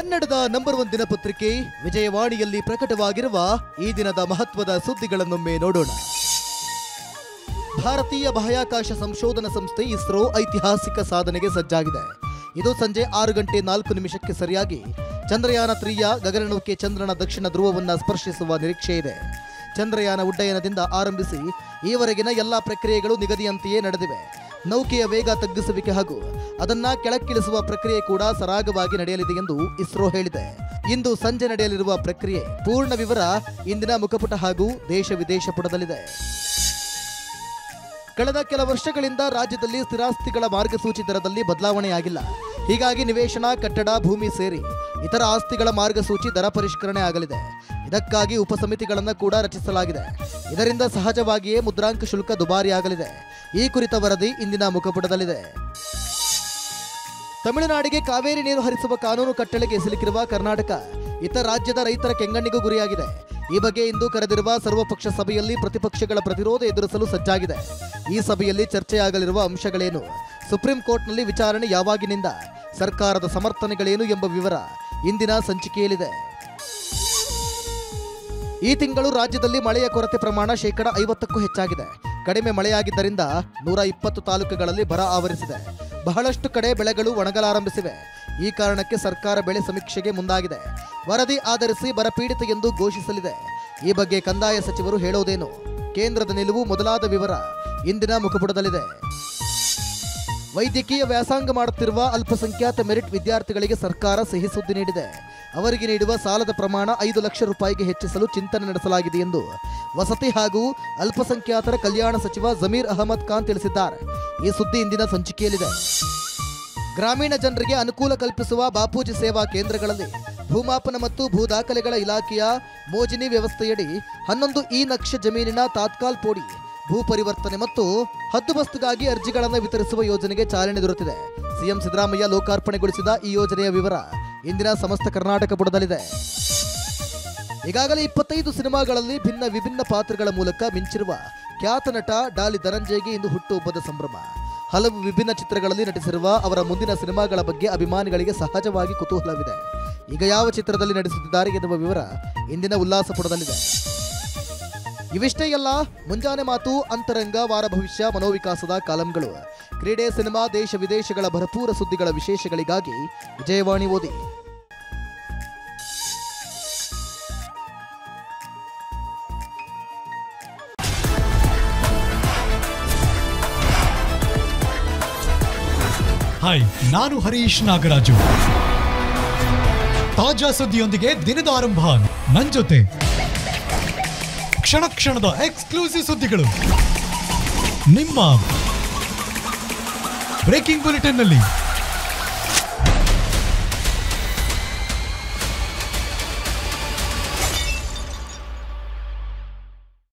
ಕನ್ನಡದ number one ದಿನಪತ್ರಿಕೆ ವಿಜಯವಾಣಿಯಲ್ಲಿ ಪ್ರಕಟವಾಗಿರುವ ಈ ದಿನದ ಮಹತ್ವದ ಸುದ್ದಿಗಳನ್ನೊಮ್ಮೆ ನೋಡೋಣ. ಭಾರತೀಯ ಬಾಹ್ಯಾಕಾಶ ಸಂಶೋಧನಾ ಸಂಸ್ಥೆ ಇಸ್ರೋ ಐತಿಹಾಸಿಕ ಸಾಧನೆಗೆ ಸಜ್ಜಾಗಿದೆ. ಇದು ಸಂಜೆ ಆರು ಗಂಟೆ ನಾಲ್ಕು ನಿಮಿಷಕ್ಕೆ ಸರಿಯಾಗಿ ಚಂದ್ರಯಾನ ತ್ರೀಯ ಗಗನನೌಕೆ ಚಂದ್ರನ ದಕ್ಷಿಣ ಧ್ರುವವನ್ನು ಸ್ಪರ್ಶಿಸುವ ನಿರೀಕ್ಷೆ ಇದೆ. ಚಂದ್ರಯಾನ ಉಡ್ಡಯನದಿಂದ ಆರಂಭಿಸಿ ಈವರೆಗಿನ ಎಲ್ಲ ಪ್ರಕ್ರಿಯೆಗಳು ನಿಗದಿಯಂತೆಯೇ ನಡೆದಿವೆ. ನೌಕೆಯ ವೇಗ ತಗ್ಗಿಸುವಿಕೆ ಹಾಗೂ ಅದನ್ನ ಕೆಳಕ್ಕಿಳಿಸುವ ಪ್ರಕ್ರಿಯೆ ಕೂಡ ಸರಾಗವಾಗಿ ನಡೆಯಲಿದೆ ಎಂದು ಇಸ್ರೋ ಹೇಳಿದೆ. ಇಂದು ಸಂಜೆ ನಡೆಯಲಿರುವ ಪ್ರಕ್ರಿಯೆ ಪೂರ್ಣ ವಿವರ ಇಂದಿನ ಮುಖಪುಟ ಹಾಗೂ ದೇಶ ವಿದೇಶ ಪುಟದಲ್ಲಿದೆ. ಕಳೆದ ಕೆಲ ವರ್ಷಗಳಿಂದ ರಾಜ್ಯದಲ್ಲಿ ಸ್ಥಿರಾಸ್ತಿಗಳ ಮಾರ್ಗಸೂಚಿ ದರದಲ್ಲಿ ಬದಲಾವಣೆಯಾಗಿಲ್ಲ. ಹೀಗಾಗಿ ನಿವೇಶನ, ಕಟ್ಟಡ, ಭೂಮಿ ಸೇರಿ ಇತರ ಆಸ್ತಿಗಳ ಮಾರ್ಗಸೂಚಿ ದರ ಪರಿಷ್ಕರಣೆ ಆಗಲಿದೆ. ಇದಕ್ಕಾಗಿ ಉಪಸಮಿತಿಗಳನ್ನು ಕೂಡ ರಚಿಸಲಾಗಿದೆ. ಇದರಿಂದ ಸಹಜವಾಗಿಯೇ ಮುದ್ರಾಂಕ ಶುಲ್ಕ ದುಬಾರಿಯಾಗಲಿದೆ. ಈ ಕುರಿತ ವರದಿ ಇಂದಿನ ಮುಖಪುಟದಲ್ಲಿದೆ. ತಮಿಳುನಾಡಿಗೆ ಕಾವೇರಿ ನೀರು ಹರಿಸುವ ಕಾನೂನು ಕಟ್ಟಳೆಗೆ ಸಿಲುಕಿರುವ ಕರ್ನಾಟಕ, ಇತರ ರಾಜ್ಯದ ರೈತರ ಕೆಂಗಣ್ಣಿಗೂ ಗುರಿಯಾಗಿದೆ. ಈ ಬಗ್ಗೆ ಇಂದು ಕರೆದಿರುವ ಸರ್ವಪಕ್ಷ ಸಭೆಯಲ್ಲಿ ಪ್ರತಿಪಕ್ಷಗಳ ಪ್ರತಿರೋಧ ಎದುರಿಸಲು ಸಜ್ಜಾಗಿದೆ. ಈ ಸಭೆಯಲ್ಲಿ ಚರ್ಚೆಯಾಗಲಿರುವ ಅಂಶಗಳೇನು? ಸುಪ್ರೀಂ ಕೋರ್ಟ್ನಲ್ಲಿ ವಿಚಾರಣೆ ಯಾವಾಗಿನಿಂದ? ಸರ್ಕಾರದ ಸಮರ್ಥನೆಗಳೇನು ಎಂಬ ವಿವರ ಇಂದಿನ ಸಂಚಿಕೆಯಲ್ಲಿದೆ. ಈ ತಿಂಗಳು ರಾಜ್ಯದಲ್ಲಿ ಮಳೆಯ ಕೊರತೆ ಪ್ರಮಾಣ ಶೇಕಡ ಐವತ್ತಕ್ಕೂ ಹೆಚ್ಚಾಗಿದೆ. ಕಡಿಮೆ ಮಳೆಯಾಗಿದ್ದರಿಂದ ನೂರ ಇಪ್ಪತ್ತು ತಾಲೂಕುಗಳಲ್ಲಿ ಬರ ಆವರಿಸಿದೆ. ಬಹಳಷ್ಟು ಕಡೆ ಬೆಳೆಗಳು ಒಣಗಲಾರಂಭಿಸಿವೆ. ಈ ಕಾರಣಕ್ಕೆ ಸರ್ಕಾರ ಬೆಳೆ ಸಮೀಕ್ಷೆಗೆ ಮುಂದಾಗಿದೆ. ವರದಿ ಆಧರಿಸಿ ಬರಪೀಡಿತ ಎಂದು ಘೋಷಿಸಲಿದೆ. ಈ ಬಗ್ಗೆ ಕಂದಾಯ ಸಚಿವರು ಹೇಳೋದೇನು? ಕೇಂದ್ರದ ನಿಲುವು ಮೊದಲಾದ ವಿವರ ಇಂದಿನ ಮುಖಪುಟದಲ್ಲಿದೆ. ವೈದ್ಯಕೀಯ ವ್ಯಾಸಂಗ ಮಾಡುತ್ತಿರುವ ಅಲ್ಪಸಂಖ್ಯಾತ ಮೆರಿಟ್ ವಿದ್ಯಾರ್ಥಿಗಳಿಗೆ ಸರ್ಕಾರ ಸಹಿ ಸುದ್ದಿ ನೀಡಿದೆ. ಅವರಿಗೆ ನೀಡುವ ಸಾಲದ ಪ್ರಮಾಣ ಐದು ಲಕ್ಷ ರೂಪಾಯಿಗೆ ಹೆಚ್ಚಿಸಲು ಚಿಂತನೆ ನಡೆಸಲಾಗಿದೆ ಎಂದು ವಸತಿ ಹಾಗೂ ಅಲ್ಪಸಂಖ್ಯಾತರ ಕಲ್ಯಾಣ ಸಚಿವ ಜಮೀರ್ ಅಹಮದ್ ಖಾನ್ ತಿಳಿಸಿದ್ದಾರೆ. ಈ ಸುದ್ದಿ ಇಂದಿನ ಸಂಚಿಕೆಯಲ್ಲಿದೆ. ಗ್ರಾಮೀಣ ಜನರಿಗೆ ಅನುಕೂಲ ಕಲ್ಪಿಸುವ ಬಾಪೂಜಿ ಸೇವಾ ಕೇಂದ್ರಗಳಲ್ಲಿ ಭೂಮಾಪನ ಮತ್ತು ಭೂ ದಾಖಲೆಗಳ ಇಲಾಖೆಯ ಮೋಜಿನಿ ವ್ಯವಸ್ಥೆಯಡಿ ಹನ್ನೊಂದು ಇ ನಕ್ಷೆ ಜಮೀನಿನ ತಾತ್ಕಾಲ್ ಪೋಡಿ, ಭೂ ಪರಿವರ್ತನೆ ಮತ್ತು ಹದ್ದುಬಸ್ತುಗಾಗಿ ಅರ್ಜಿಗಳನ್ನು ವಿತರಿಸುವ ಯೋಜನೆಗೆ ಚಾಲನೆ ದೊರೆತಿದೆ. ಸಿಎಂ ಸಿದ್ದರಾಮಯ್ಯ ಲೋಕಾರ್ಪಣೆಗೊಳಿಸಿದ ಈ ಯೋಜನೆಯ ವಿವರ ಇಂದಿನ ಸಮಸ್ತ ಕರ್ನಾಟಕ ಬುಡದಲ್ಲಿದೆ. ಈಗಾಗಲೇ ಇಪ್ಪತ್ತೈದು ಸಿನಿಮಾಗಳಲ್ಲಿ ಭಿನ್ನ ವಿಭಿನ್ನ ಪಾತ್ರಗಳ ಮೂಲಕ ಮಿಂಚಿರುವ ಖ್ಯಾತ ನಟ ಡಾಲಿ ಧನಂಜಯ್ಗೆ ಇಂದು ಹುಟ್ಟುಹಬ್ಬದ ಸಂಭ್ರಮ. ಹಲವು ವಿಭಿನ್ನ ಚಿತ್ರಗಳಲ್ಲಿ ನಟಿಸಿರುವ ಅವರ ಮುಂದಿನ ಸಿನಿಮಾಗಳ ಬಗ್ಗೆ ಅಭಿಮಾನಿಗಳಿಗೆ ಸಹಜವಾಗಿ ಕುತೂಹಲವಿದೆ. ಈಗ ಯಾವ ಚಿತ್ರದಲ್ಲಿ ನಟಿಸುತ್ತಿದ್ದಾರೆ ಎನ್ನುವ ವಿವರ ಇಂದಿನ ಉಲ್ಲಾಸ ಪುಟದಲ್ಲಿದೆ. ಇವಿಷ್ಟೇ ಅಲ್ಲ, ಮುಂಜಾನೆ ಮಾತು, ಅಂತರಂಗ, ವಾರ ಭವಿಷ್ಯ, ಮನೋವಿಕಾಸದ ಕಾಲಂಗಳು. ಕ್ರೀಡೆ, ಸಿನಿಮಾ, ದೇಶ, ವಿದೇಶಗಳ ಭರಪೂರ ಸುದ್ದಿಗಳ ವಿಶೇಷಗಳಿಗಾಗಿ ವಿಜಯವಾಣಿ ಓದಿ. ಹಾಯ್ ನಾನು ಹರೀಶ್ ನಾಗರಾಜು. ತಾಜಾ ಸುದ್ದಿಯೊಂದಿಗೆ ದಿನದ ಆರಂಭ. ನನ್ ಜೊತೆ. ಕ್ಷಣ ಕ್ಷಣದ ಎಕ್ಸ್ಕ್ಲೂಸಿವ್ ಸುದ್ದಿಗಳು. ನಿಮ್ಮ ಬ್ರೇಕಿಂಗ್ ಬುಲೆಟಿನ್ನಲ್ಲಿ